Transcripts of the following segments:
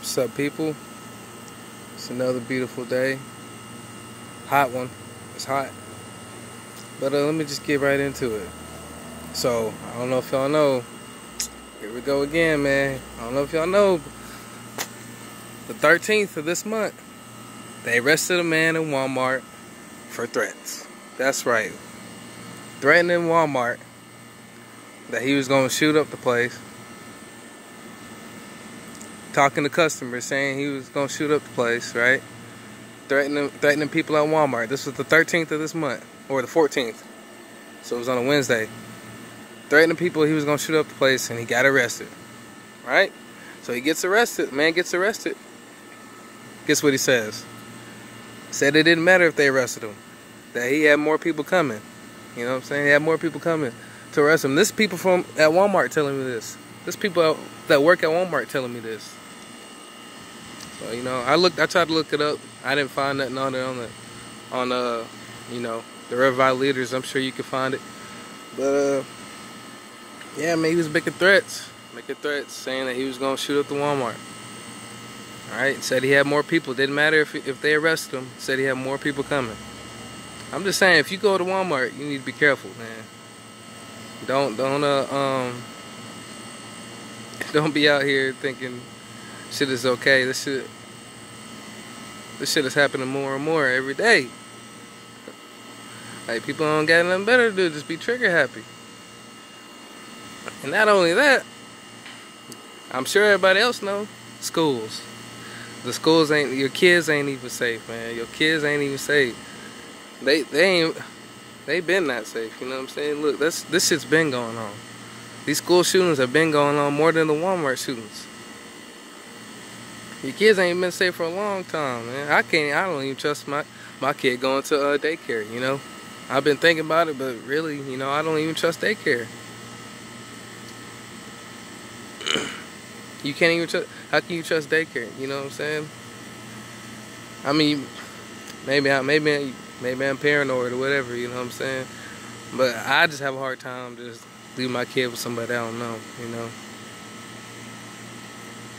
What's up, people? It's another beautiful day. Hot one. It's hot. But uh, let me just get right into it. So, I don't know if y'all know. Here we go again, man. I don't know if y'all know. The 13th of this month, they arrested a man in Walmart for threats. That's right. Threatening Walmart that he was going to shoot up the place. Talking to customers, saying he was going to shoot up the place, right? Threatening, threatening people at Walmart. This was the 13th of this month, or the 14th. So it was on a Wednesday. Threatening people he was going to shoot up the place, and he got arrested. Right? So he gets arrested. Man gets arrested. Guess what he says? Said it didn't matter if they arrested him. That he had more people coming. You know what I'm saying? He had more people coming to arrest him. This people from at Walmart telling me this. This people that work at Walmart telling me this. You know, I looked. I tried to look it up. I didn't find nothing on it on the on uh you know the Red Vital leaders. I'm sure you can find it. But uh yeah, man, he was making threats, making threats, saying that he was gonna shoot up the Walmart. All right, said he had more people. Didn't matter if if they arrested him. Said he had more people coming. I'm just saying, if you go to Walmart, you need to be careful, man. Don't don't uh um don't be out here thinking shit is okay. This shit this shit is happening more and more every day. Like people don't got nothing better to do, just be trigger happy. And not only that, I'm sure everybody else know schools. The schools ain't your kids ain't even safe, man. Your kids ain't even safe. They they ain't they been not safe, you know what I'm saying? Look, this this shit's been going on. These school shootings have been going on more than the Walmart shootings. Your kids ain't been safe for a long time, man. I can't. I don't even trust my my kid going to uh, daycare. You know, I've been thinking about it, but really, you know, I don't even trust daycare. you can't even trust. How can you trust daycare? You know what I'm saying? I mean, maybe I maybe maybe I'm paranoid or whatever. You know what I'm saying? But I just have a hard time just leave my kid with somebody I don't know. You know,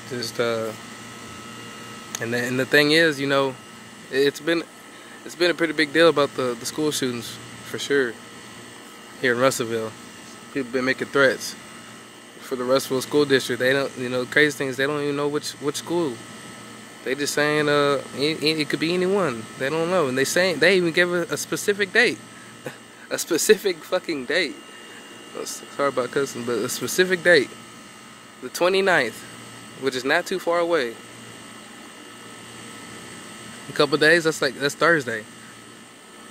just uh and the, and the thing is, you know, it's been it's been a pretty big deal about the, the school shootings for sure here in Russellville. People been making threats for the Russellville school district. They don't, you know, crazy thing is they don't even know which which school. They just saying uh it, it could be anyone. They don't know, and they saying they even give a, a specific date, a specific fucking date. Sorry about cussing, but a specific date, the 29th, which is not too far away a couple days, that's like that's Thursday.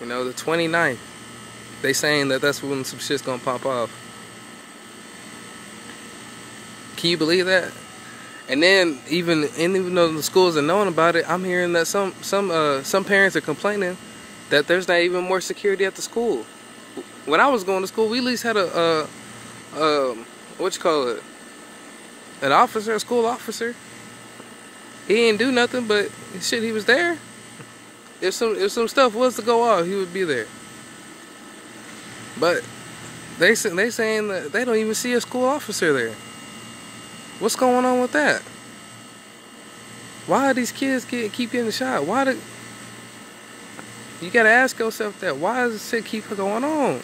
You know, the 29th. They saying that that's when some shit's gonna pop off. Can you believe that? And then even and even though the schools are knowing about it, I'm hearing that some some uh some parents are complaining that there's not even more security at the school. When I was going to school, we at least had a uh what you call it? An officer, a school officer. He didn't do nothing, but shit, he was there if some if some stuff was to go off, he would be there. But they they saying that they don't even see a school officer there. What's going on with that? Why are these kids get, keep getting shot? Why do you gotta ask yourself that? Why does this shit keep going on?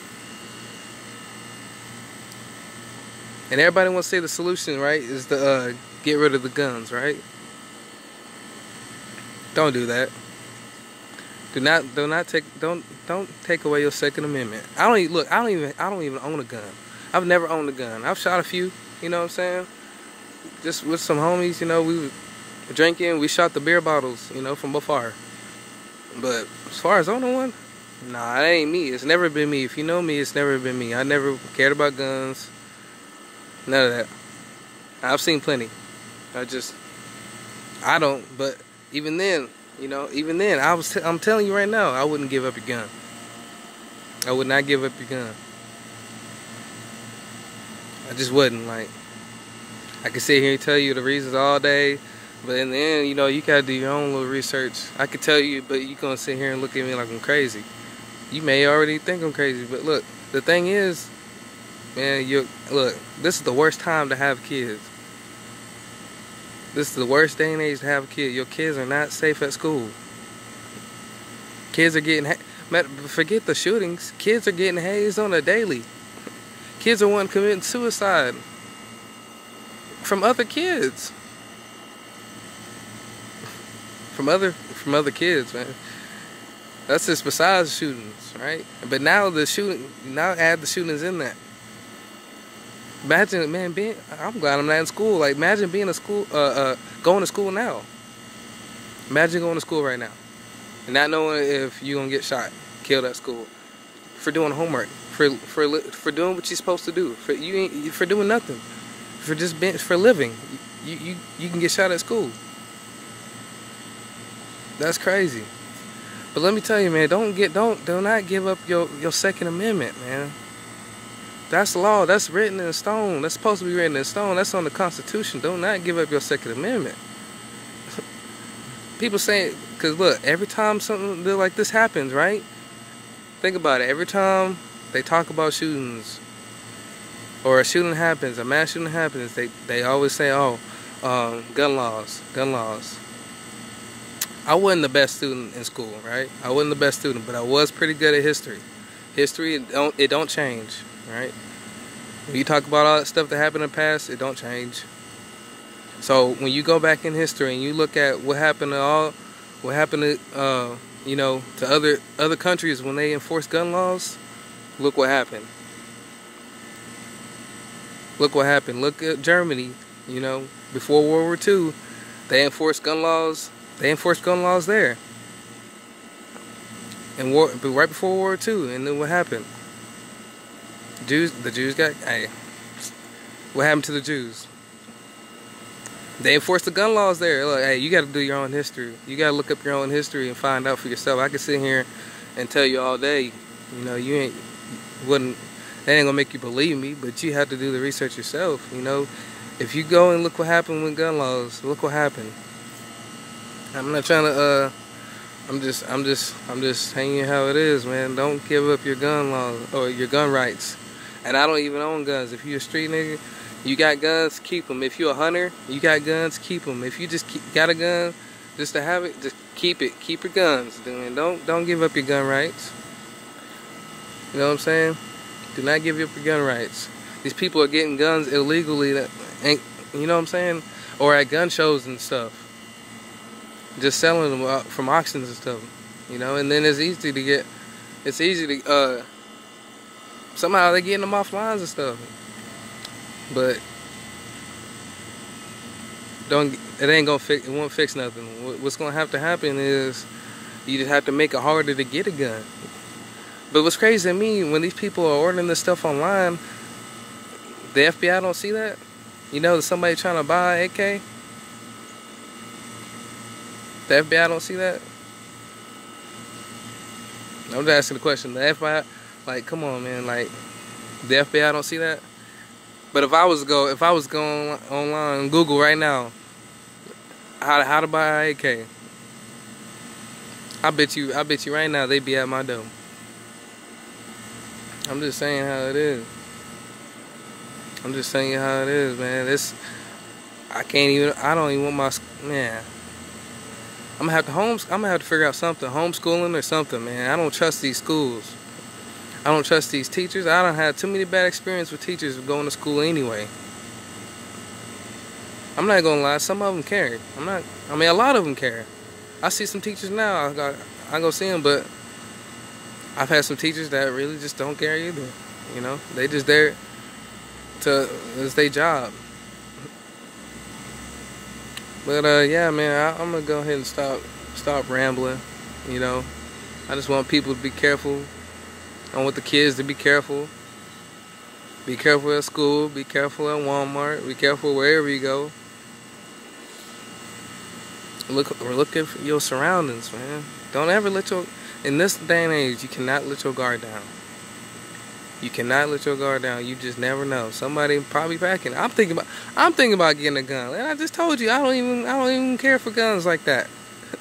And everybody wants to say the solution, right, is to uh, get rid of the guns, right? Don't do that. Do not do not take don't don't take away your Second Amendment. I don't even, look. I don't even I don't even own a gun. I've never owned a gun. I've shot a few. You know what I'm saying? Just with some homies. You know we were drinking. We shot the beer bottles. You know from afar. But as far as owning one, nah, it ain't me. It's never been me. If you know me, it's never been me. I never cared about guns. None of that. I've seen plenty. I just I don't. But even then, you know, even then, I was t- I'm telling you right now, I wouldn't give up your gun. I would not give up your gun. I just wouldn't. Like, I could sit here and tell you the reasons all day, but in the end, you know, you gotta do your own little research. I could tell you, but you gonna sit here and look at me like I'm crazy. You may already think I'm crazy, but look, the thing is, man, you look. This is the worst time to have kids. This is the worst day and age to have a kid. Your kids are not safe at school. Kids are getting, forget the shootings. Kids are getting hazed on a daily. Kids are one committing suicide from other kids. From other from other kids, man. That's just besides shootings, right? But now the shooting, now add the shootings in that. Imagine, man, being. I'm glad I'm not in school. Like, imagine being a school, uh, uh, going to school now. Imagine going to school right now, and not knowing if you're gonna get shot, killed at school, for doing homework, for for for doing what you're supposed to do, for you for doing nothing, for just being for living. You you you can get shot at school. That's crazy. But let me tell you, man, don't get don't do not give up your your Second Amendment, man. That's law. That's written in stone. That's supposed to be written in stone. That's on the Constitution. Do not give up your Second Amendment. People say, because look, every time something like this happens, right? Think about it. Every time they talk about shootings or a shooting happens, a mass shooting happens, they, they always say, oh, um, gun laws, gun laws. I wasn't the best student in school, right? I wasn't the best student, but I was pretty good at history. History, it don't, it don't change right? When you talk about all that stuff that happened in the past, it don't change. So when you go back in history and you look at what happened to all, what happened to, uh, you know, to other other countries when they enforced gun laws, look what happened. Look what happened. Look at Germany. You know, before World War II, they enforced gun laws. They enforced gun laws there. And war, but right before World War II, and then what happened? Jews, the Jews got, hey, what happened to the Jews? They enforced the gun laws there. Look, hey, you got to do your own history. You got to look up your own history and find out for yourself. I can sit here and tell you all day, you know, you ain't, wouldn't, they ain't gonna make you believe me, but you have to do the research yourself, you know. If you go and look what happened with gun laws, look what happened. I'm not trying to, uh, I'm just, I'm just, I'm just you how it is, man. Don't give up your gun laws or your gun rights. And I don't even own guns. If you're a street nigga, you got guns, keep them. If you're a hunter, you got guns, keep them. If you just keep, got a gun, just to have it, just keep it. Keep your guns. Don't don't give up your gun rights. You know what I'm saying? Do not give up your gun rights. These people are getting guns illegally. That ain't, you know what I'm saying? Or at gun shows and stuff. Just selling them from auctions and stuff. You know, and then it's easy to get. It's easy to. uh somehow they're getting them off lines and stuff. But don't it ain't gonna fix it won't fix nothing. What's gonna have to happen is you just have to make it harder to get a gun. But what's crazy to me when these people are ordering this stuff online, the FBI don't see that. You know, somebody trying to buy AK. The FBI don't see that. I'm just asking the question. The FBI like, come on, man. Like, the FBI don't see that. But if I was go, if I was going online, Google right now, how to, how to buy an AK, I bet you, I bet you right now they'd be at my door. I'm just saying how it is. I'm just saying how it is, man. This, I can't even. I don't even want my man. I'm gonna have to homes. I'm gonna have to figure out something, homeschooling or something, man. I don't trust these schools. I don't trust these teachers. I don't have too many bad experiences with teachers going to school anyway. I'm not gonna lie, some of them care. I'm not. I mean, a lot of them care. I see some teachers now. I got. I go see them, but I've had some teachers that really just don't care either. You know, they just there to it's their job. But uh, yeah, man, I, I'm gonna go ahead and stop stop rambling. You know, I just want people to be careful I want the kids to be careful. Be careful at school. Be careful at Walmart. Be careful wherever you go. Look, look at your surroundings, man. Don't ever let your. In this day and age, you cannot let your guard down. You cannot let your guard down. You just never know. Somebody probably packing. I'm thinking about. I'm thinking about getting a gun. And I just told you, I don't even. I don't even care for guns like that.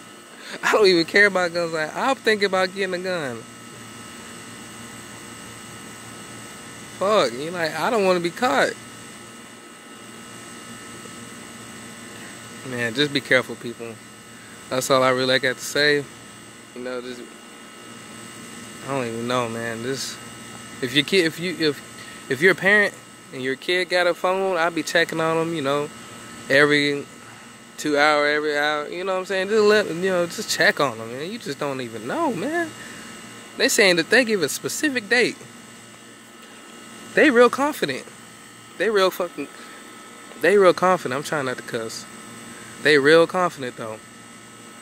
I don't even care about guns like. I'm thinking about getting a gun. Fuck, you like I don't want to be caught. man, just be careful, people. That's all I really got to say. You know, just I don't even know, man. This if your kid, if you if if you're a parent and your kid got a phone, I'll be checking on them. You know, every two hour, every hour. You know what I'm saying? Just let you know, just check on them, man. You just don't even know, man. They saying that they give a specific date. They real confident. They real fucking. They real confident. I'm trying not to cuss. They real confident though.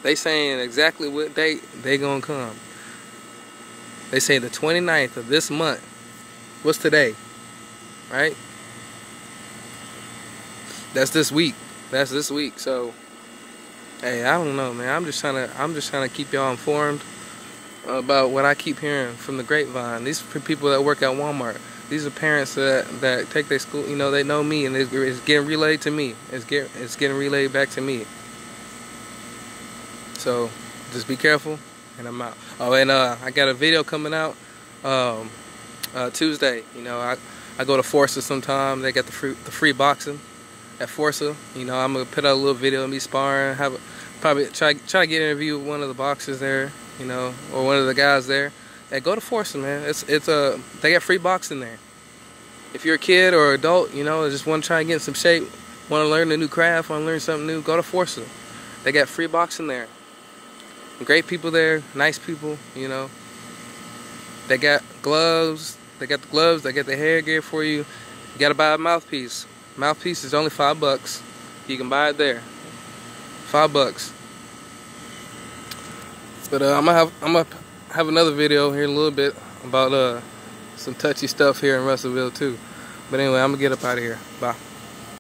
They saying exactly what date they gonna come. They say the 29th of this month. What's today? Right? That's this week. That's this week. So hey, I don't know, man. I'm just trying to I'm just trying to keep y'all informed about what I keep hearing from the grapevine. These people that work at Walmart. These are parents that, that take their school, you know, they know me and it's, getting relayed to me. It's, get, it's getting relayed back to me. So just be careful and I'm out. Oh, and uh, I got a video coming out um, uh, Tuesday. You know, I, I go to Forza sometime. They got the free, the free boxing at Forza. You know, I'm gonna put out a little video of me sparring. Have a, probably try try to get an interview with one of the boxers there. You know, or one of the guys there. Hey, go to Forza, man. It's it's a they got free boxing there. If you're a kid or adult, you know, just want to try and get in some shape, want to learn a new craft, want to learn something new, go to Forza. They got free boxing there. Great people there, nice people, you know. They got gloves, they got the gloves, they got the hair gear for you. You gotta buy a mouthpiece. Mouthpiece is only five bucks. You can buy it there. Five bucks. But uh, I'm gonna have I'm gonna have another video here in a little bit about uh some touchy stuff here in Russellville too. But anyway, I'm gonna get up out of here. Bye.